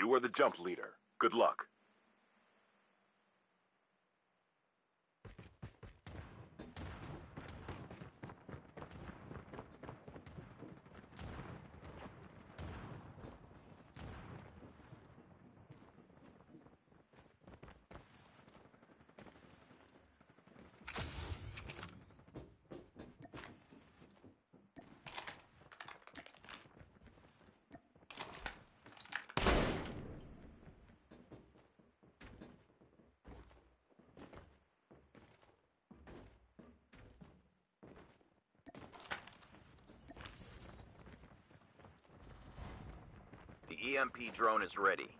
You are the jump leader. Good luck. EMP drone is ready.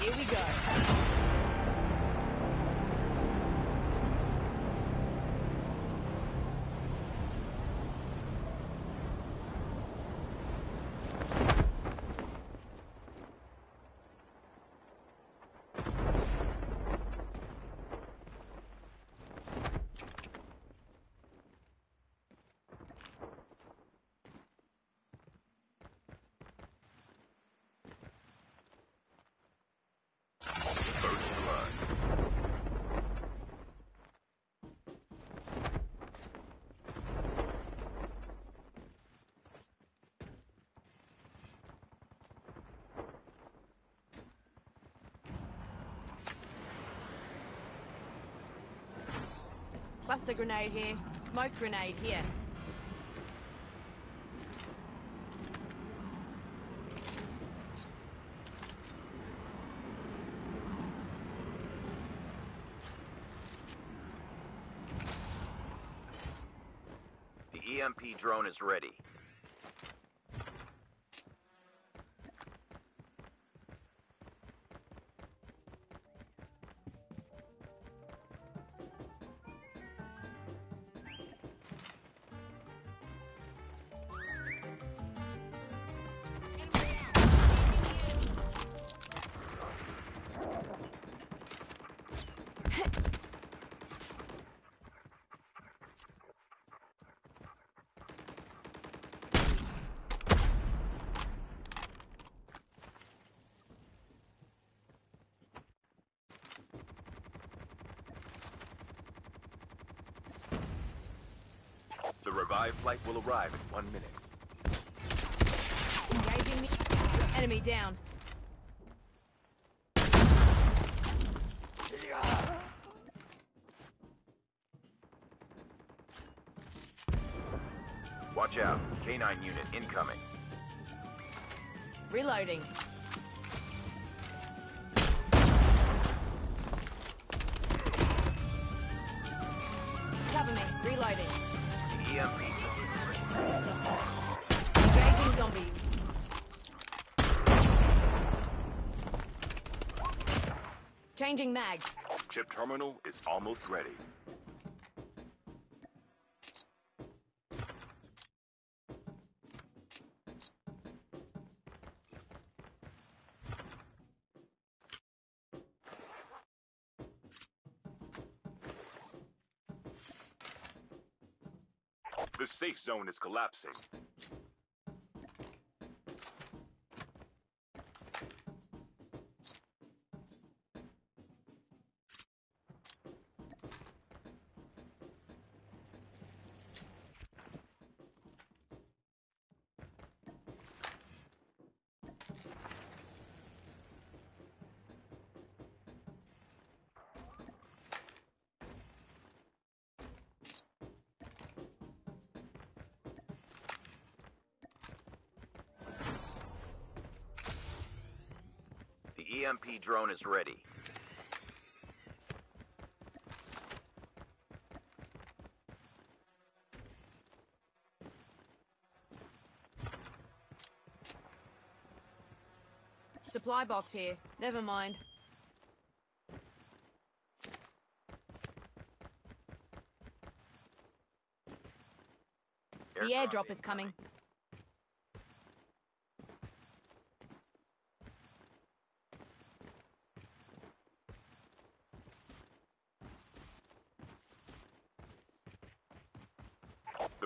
Here we go. Cluster grenade here. Smoke grenade here. The EMP drone is ready. Revived flight will arrive in one minute. Engaging me. Enemy down. Watch out. K9 unit incoming. Reloading. Changing mag. Chip terminal is almost ready. The safe zone is collapsing. EMP drone is ready. Supply box here. Never mind. The airdrop is coming.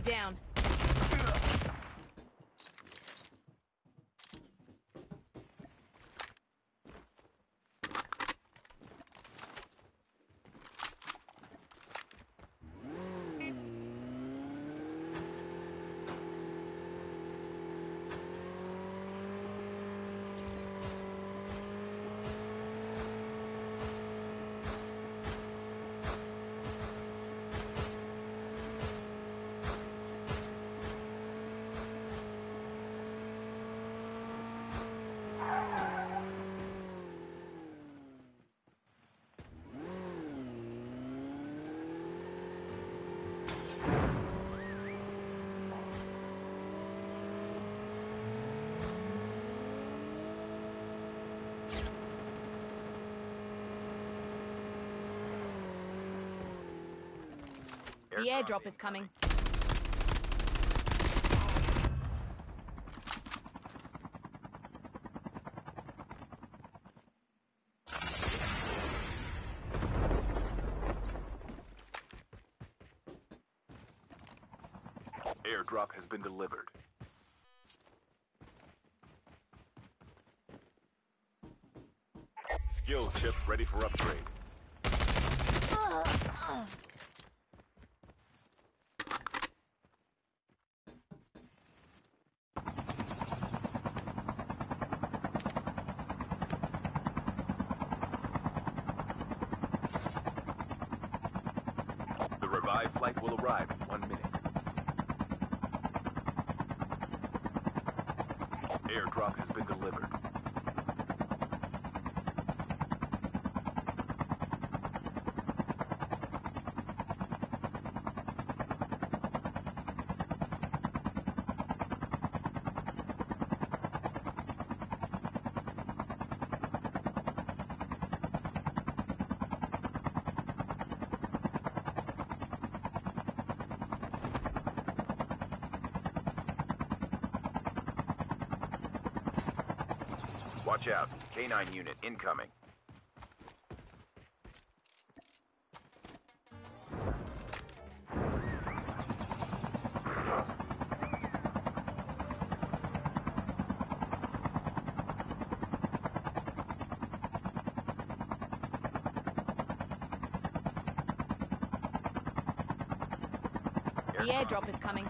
Down. The airdrop is coming. Airdrop has been delivered. Skill chip ready for upgrade. Uh, the revived flight will arrive in one minute. Airdrop has been delivered. Watch out. K9 unit incoming. The airdrop is coming.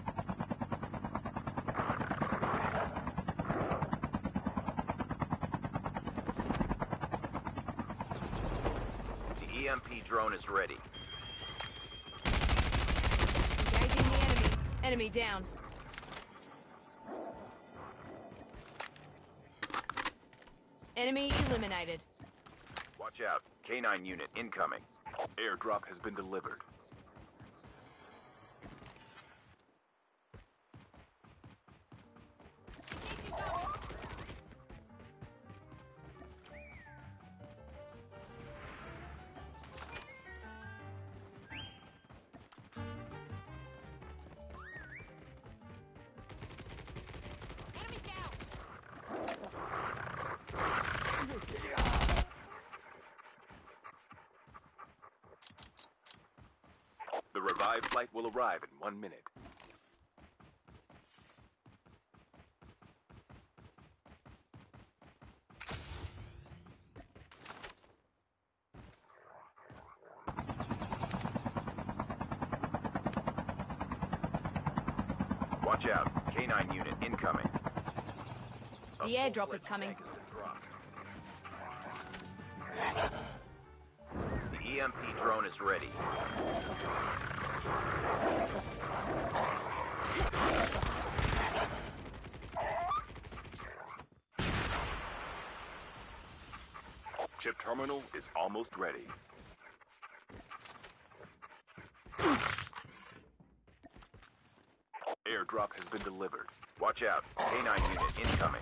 The EMP drone is ready. Engaging the enemies. Enemy down. Enemy eliminated. Watch out. K9 unit incoming. Airdrop has been delivered. Revived flight will arrive in one minute. Watch out. K-9 unit incoming. The airdrop is coming. The EMP drone is ready. Chip terminal is almost ready. Airdrop has been delivered. Watch out. K9 unit incoming.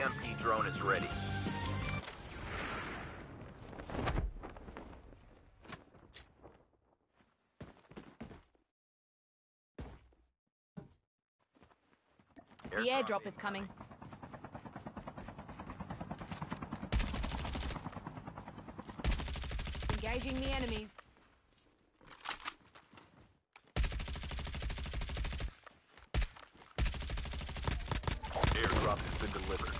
EMP drone is ready. The airdrop is coming. Engaging the enemies. Airdrop has been delivered.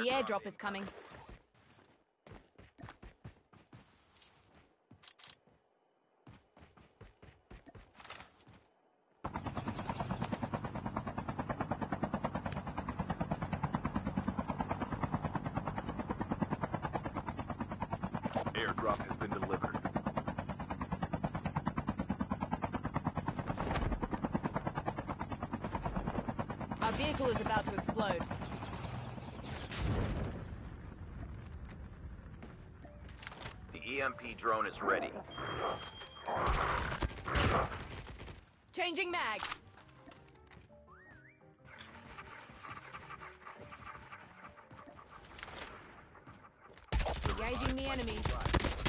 The airdrop is coming. Airdrop has been delivered. Our vehicle is about to explode. The EMP drone is ready. Changing mag. Engaging the enemies.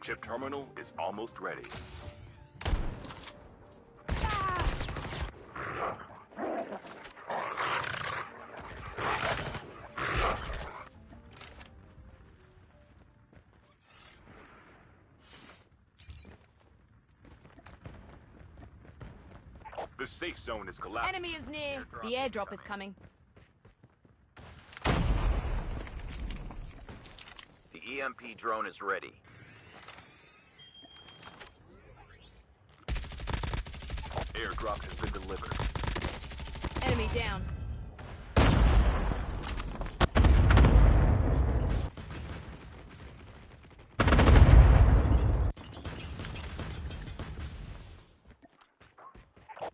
Chip terminal is almost ready. The safe zone is collapsing. Enemy is near. The airdrop is coming. The EMP drone is ready. has been delivered. Enemy down.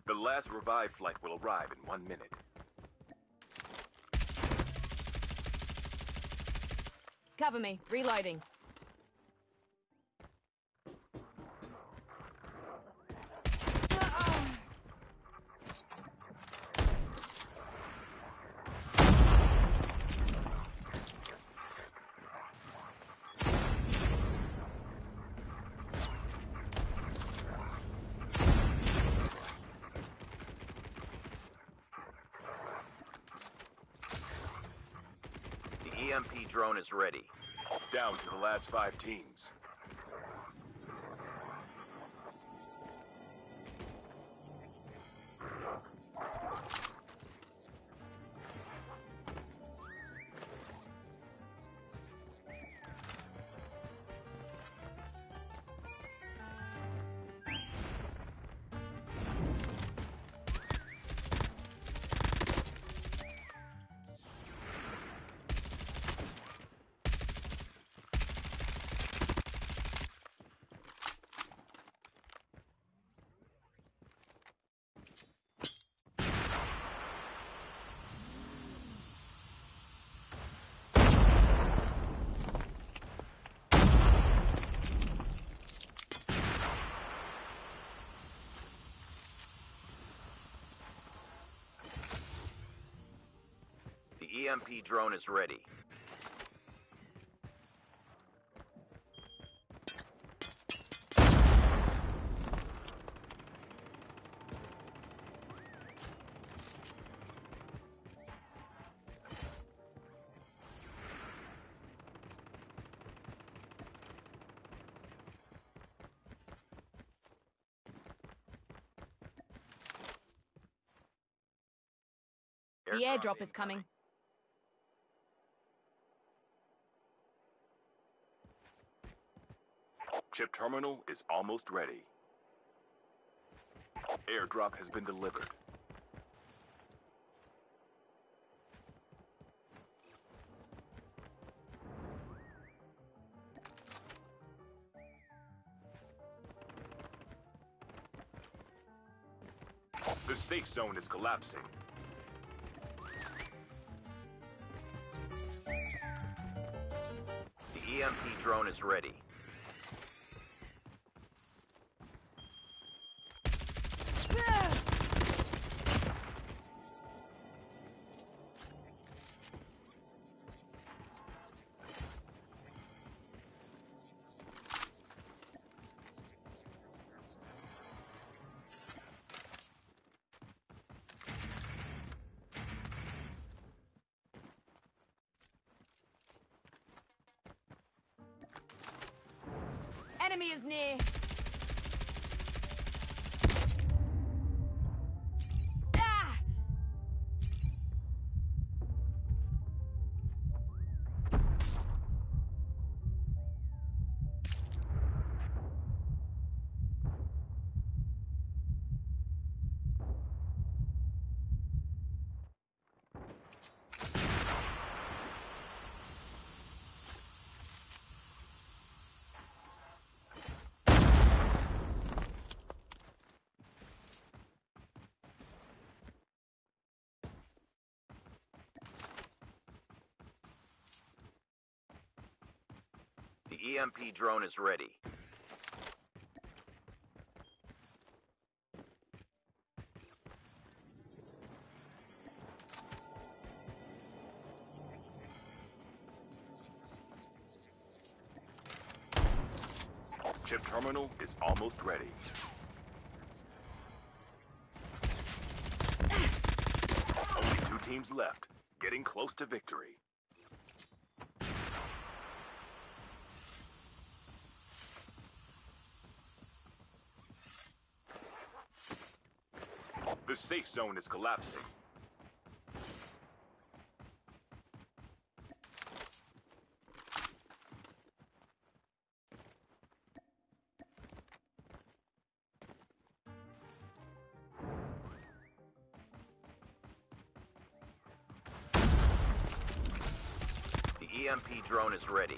The last revived flight will arrive in one minute. Cover me. Reloading. EMP drone is ready. Down to the last five teams. EMP drone is ready. The airdrop is coming. Chip terminal is almost ready. Airdrop has been delivered. The safe zone is collapsing. The EMP drone is ready. Near. EMP drone is ready. Chip terminal is almost ready. Only two teams left, getting close to victory. The safe zone is collapsing. The EMP drone is ready.